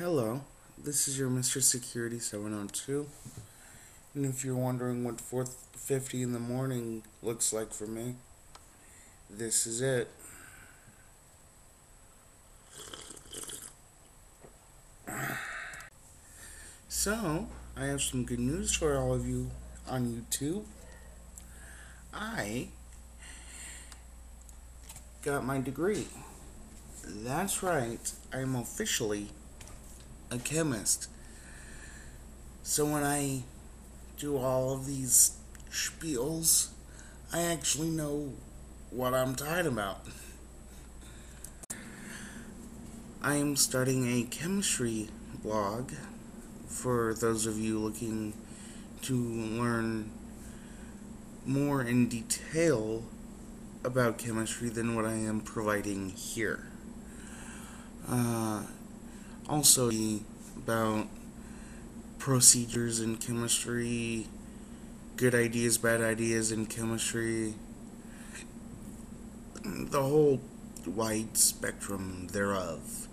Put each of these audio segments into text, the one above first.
Hello, this is your Mr. Security 702. And if you're wondering what 4:50 in the morning looks like for me, this is it. So, I have some good news for all of you on YouTube. I got my degree. That's right, I'm officially a chemist. So when I do all of these spiels, I actually know what I'm talking about. I am starting a chemistry blog for those of you looking to learn more in detail about chemistry than what I am providing here. Uh, also, about procedures in chemistry, good ideas, bad ideas in chemistry, the whole wide spectrum thereof.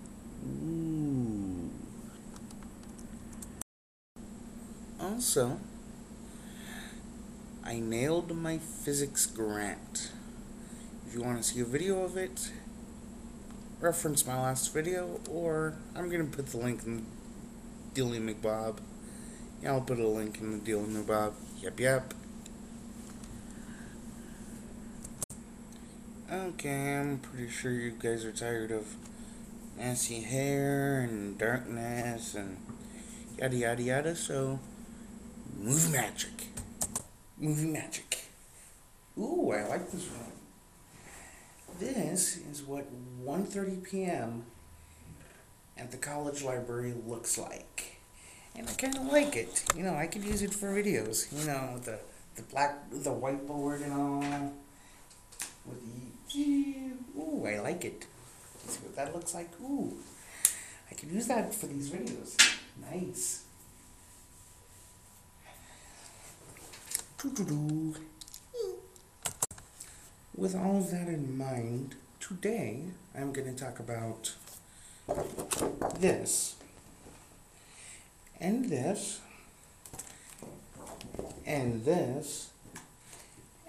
Ooh. Also, I nailed my physics grant. If you want to see a video of it, reference my last video, or I'm going to put the link in Dealing McBob. Yeah, I'll put a link in the Dealing McBob. Yep, yep. Okay, I'm pretty sure you guys are tired of messy hair and darkness and yada yada yada, so movie magic. Movie magic. Ooh, I like this one. This is what 1.30 p.m. at the college library looks like. And I kind of like it. You know, I could use it for videos. You know, with the, the black, the whiteboard and all. With the, ooh, I like it. Let's See what that looks like? Ooh, I could use that for these videos. Nice. Doo-doo-doo. With all of that in mind, today I'm going to talk about this, and this, and this,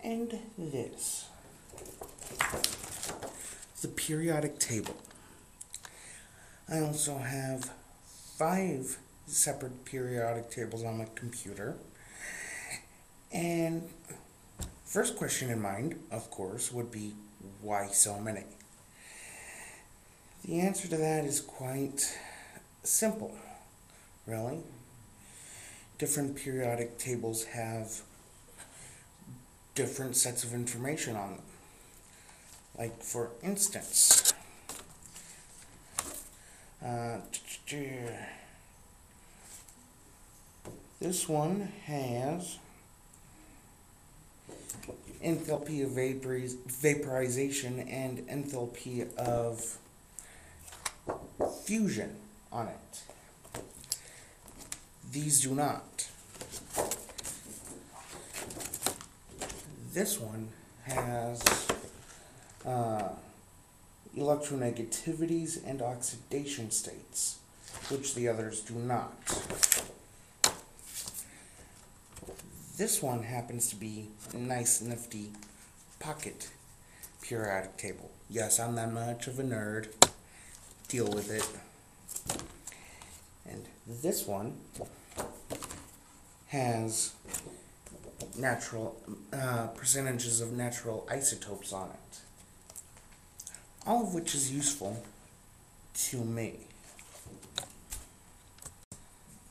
and this. The periodic table. I also have five separate periodic tables on my computer. And First question in mind, of course, would be why so many? The answer to that is quite simple, really. Different periodic tables have different sets of information on them. Like, for instance, uh, this one has enthalpy of vaporiz vaporization and enthalpy of fusion on it. These do not. This one has uh, electronegativities and oxidation states, which the others do not. This one happens to be a nice nifty pocket periodic table. Yes, I'm that much of a nerd. Deal with it. And this one has natural uh, percentages of natural isotopes on it. All of which is useful to me.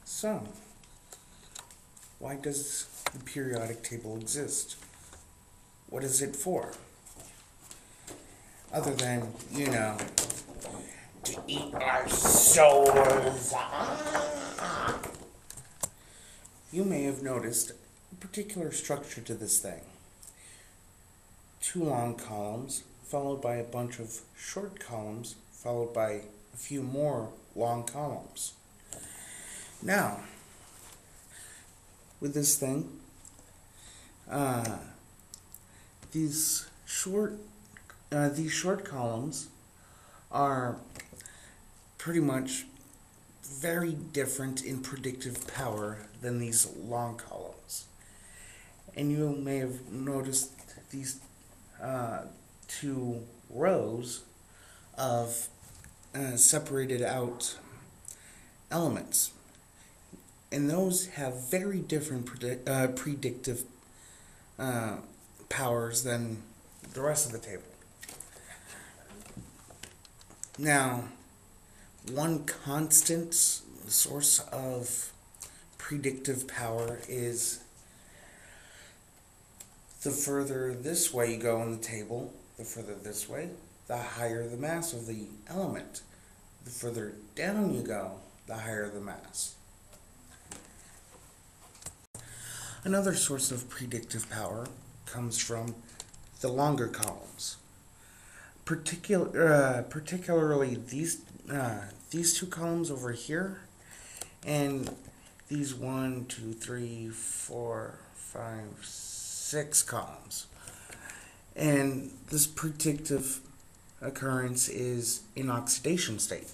So, why does the periodic table exist? What is it for? Other than, you know, to eat our souls. You may have noticed a particular structure to this thing. Two long columns, followed by a bunch of short columns, followed by a few more long columns. Now, with this thing. Uh, these short uh, these short columns are pretty much very different in predictive power than these long columns. And you may have noticed these uh, two rows of uh, separated out elements. And those have very different predict, uh, predictive uh, powers than the rest of the table. Now, one constant source of predictive power is the further this way you go in the table, the further this way, the higher the mass of the element. The further down you go, the higher the mass. Another source of predictive power comes from the longer columns. Particular, uh, particularly these uh, these two columns over here, and these one, two, three, four, five, six columns. And this predictive occurrence is in oxidation state.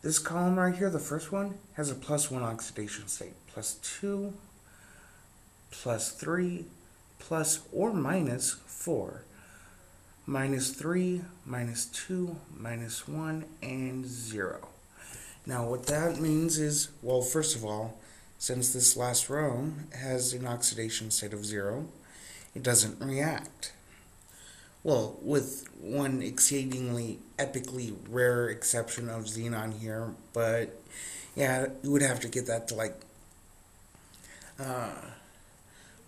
This column right here, the first one, has a plus one oxidation state, plus two, plus three, plus or minus four, minus three, minus two, minus one, and zero. Now what that means is, well, first of all, since this last row has an oxidation state of zero, it doesn't react. Well, with one exceedingly epically rare exception of xenon here, but yeah, you would have to get that to like uh,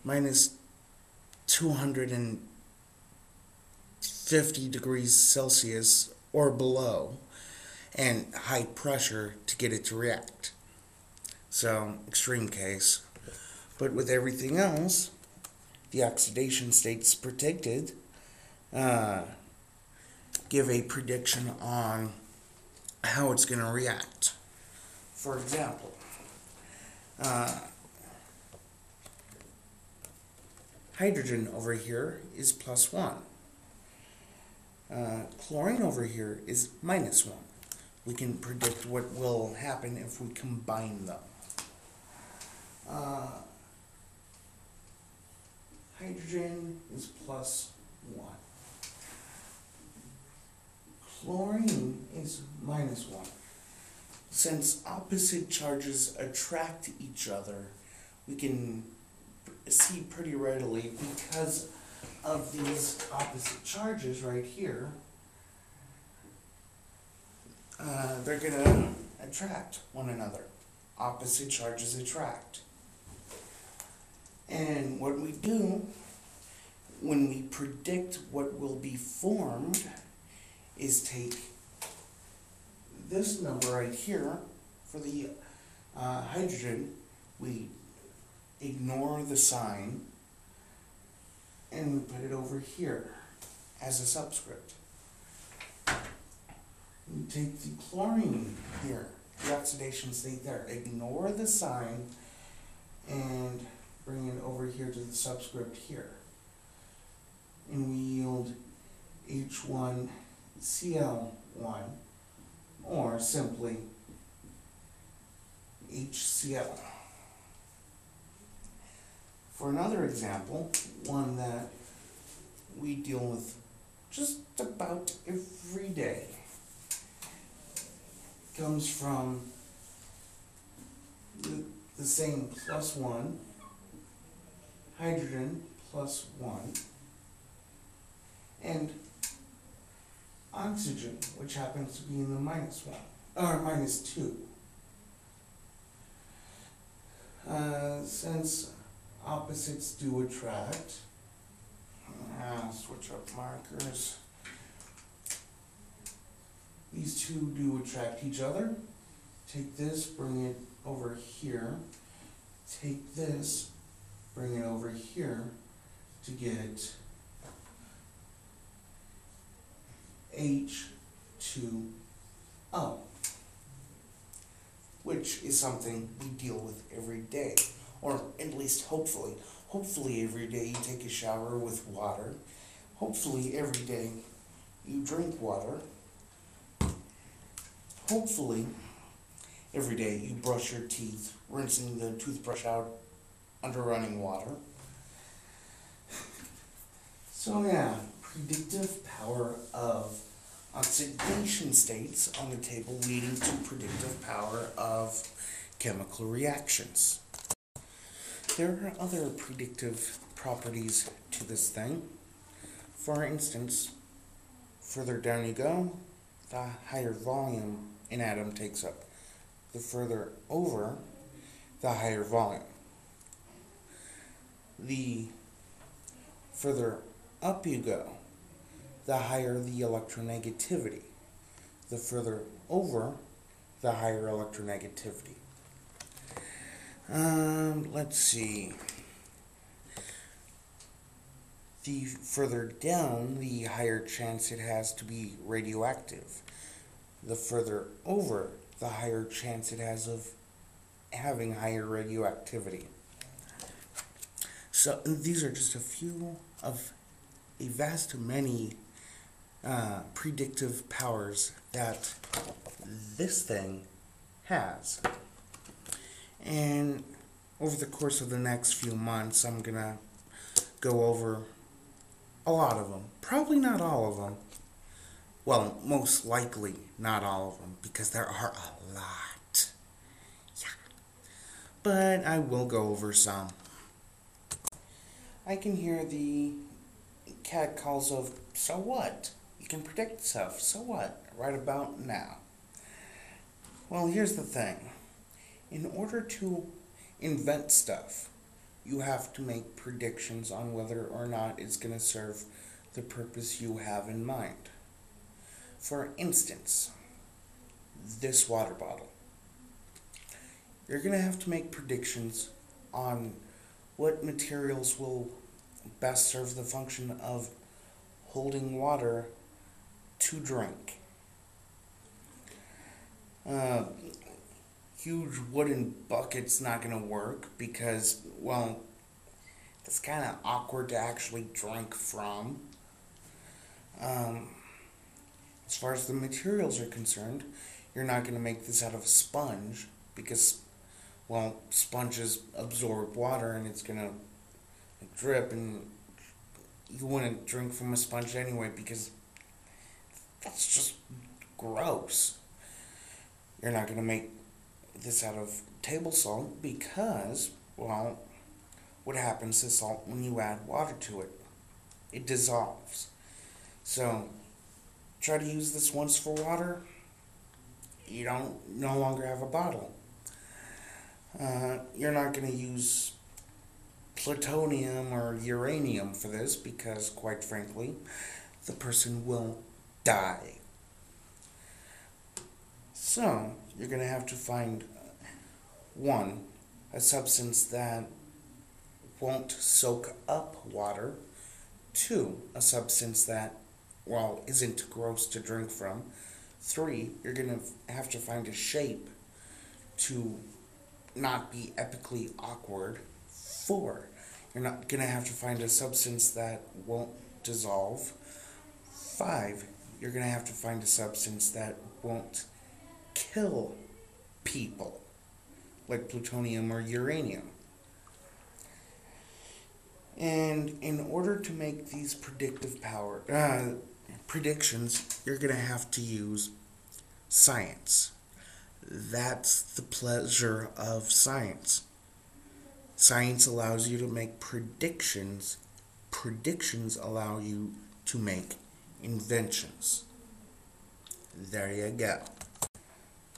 minus 250 degrees Celsius or below and high pressure to get it to react. So, extreme case. But with everything else, the oxidation state's protected uh, give a prediction on how it's going to react. For example, uh, hydrogen over here is plus 1. Uh, chlorine over here is minus 1. We can predict what will happen if we combine them. Uh, hydrogen is plus 1 chlorine is minus 1. Since opposite charges attract each other, we can see pretty readily because of these opposite charges right here, uh, they're going to attract one another. Opposite charges attract. And what we do when we predict what will be formed is take this number right here for the uh, hydrogen, we ignore the sign and we put it over here as a subscript. We take the chlorine here, the oxidation state there, ignore the sign and bring it over here to the subscript here. And we yield H1 Cl1 or simply HCl. For another example, one that we deal with just about every day, comes from the, the same plus one, hydrogen plus one, and oxygen, which happens to be in the minus one, or minus two. Uh, since opposites do attract, uh, switch up markers. These two do attract each other. Take this, bring it over here. Take this, bring it over here to get H2O, which is something we deal with every day, or at least hopefully. Hopefully, every day you take a shower with water. Hopefully, every day you drink water. Hopefully, every day you brush your teeth, rinsing the toothbrush out under running water. So yeah, predictive power of oxidation states on the table leading to predictive power of chemical reactions. There are other predictive properties to this thing. For instance, further down you go, the higher volume an atom takes up. The further over, the higher volume. The further up you go, the higher the electronegativity. The further over, the higher electronegativity. Um, let's see. The further down, the higher chance it has to be radioactive. The further over, the higher chance it has of having higher radioactivity. So these are just a few of a vast many uh, predictive powers that this thing has. And over the course of the next few months, I'm gonna go over a lot of them. Probably not all of them. Well, most likely not all of them, because there are a lot. Yeah. But I will go over some. I can hear the cat calls of, so what? You can predict stuff, so what? Right about now. Well, here's the thing. In order to invent stuff, you have to make predictions on whether or not it's going to serve the purpose you have in mind. For instance, this water bottle. You're going to have to make predictions on what materials will best serve the function of holding water to drink. Uh, huge wooden bucket's not going to work because, well, it's kind of awkward to actually drink from. Um, as far as the materials are concerned, you're not going to make this out of a sponge because, well, sponges absorb water and it's going to drip and you wouldn't drink from a sponge anyway because that's just gross. You're not going to make this out of table salt because, well, what happens to salt when you add water to it? It dissolves. So, try to use this once for water, you don't no longer have a bottle. Uh, you're not going to use plutonium or uranium for this because, quite frankly, the person will die. So, you're going to have to find uh, one, a substance that won't soak up water, two, a substance that, well, isn't gross to drink from, three, you're going to have to find a shape to not be epically awkward, four, you're not going to have to find a substance that won't dissolve, five, you're going to have to find a substance that won't kill people, like plutonium or uranium. And in order to make these predictive power uh, predictions, you're going to have to use science. That's the pleasure of science. Science allows you to make predictions. Predictions allow you to make inventions. There you go.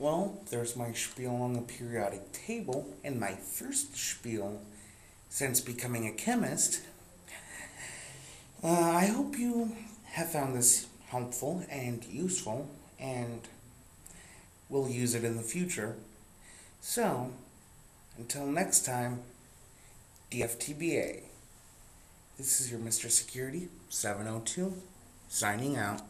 Well, there's my spiel on the periodic table, and my first spiel since becoming a chemist. Uh, I hope you have found this helpful and useful, and will use it in the future. So, until next time, DFTBA. This is your Mr. Security 702 signing out.